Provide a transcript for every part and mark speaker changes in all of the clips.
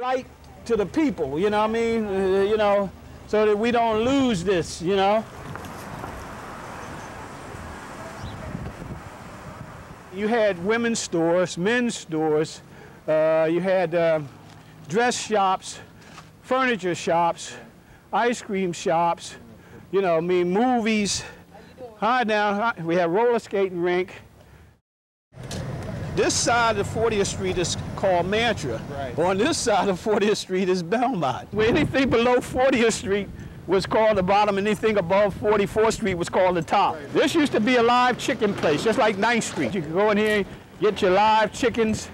Speaker 1: light to the people, you know what I mean? Uh, you know, so that we don't lose this, you know? You had women's stores, men's stores, uh, you had uh, dress shops, furniture shops, ice cream shops, you know, I mean, movies. Hi now, we have roller skating rink. This side of 40th Street is called Mantua.
Speaker 2: Right.
Speaker 1: On this side of 40th Street is Belmont. Where anything below 40th Street was called the bottom, anything above 44th Street was called the top.
Speaker 2: Right.
Speaker 1: This used to be a live chicken place, just like 9th Street. You could go in here, get your live chickens.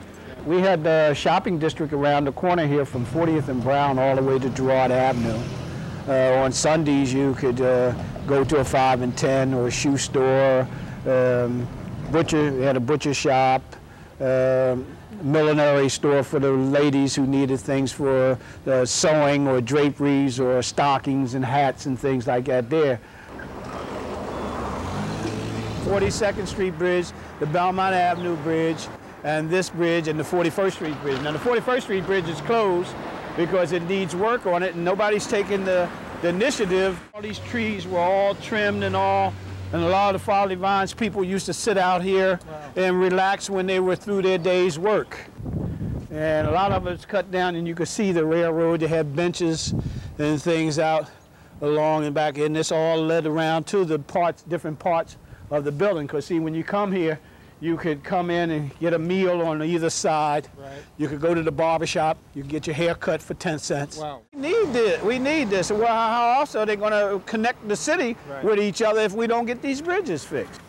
Speaker 1: We had the shopping district around the corner here from 40th and Brown all the way to Girard Avenue. Uh, on Sundays, you could uh, go to a 5 and 10 or a shoe store, um, butcher, we had a butcher shop, um millinery store for the ladies who needed things for uh, sewing or draperies or stockings and hats and things like that there. 42nd Street Bridge, the Belmont Avenue Bridge, and this bridge and the 41st Street Bridge. Now the 41st Street Bridge is closed because it needs work on it and nobody's taking the, the initiative. All these trees were all trimmed and all, and a lot of the Folly Vines people used to sit out here and relax when they were through their day's work. And a lot of it's cut down and you could see the railroad. They had benches and things out along and back and this all led around to the parts, different parts of the building. Because see, when you come here, you could come in and get a meal on either side.
Speaker 2: Right.
Speaker 1: You could go to the barber shop. You could get your hair cut for 10 cents.
Speaker 2: Wow.
Speaker 1: We need this. We need this. Well, how else are they going to connect the city
Speaker 2: Right.
Speaker 1: with each other if we don't get these bridges fixed?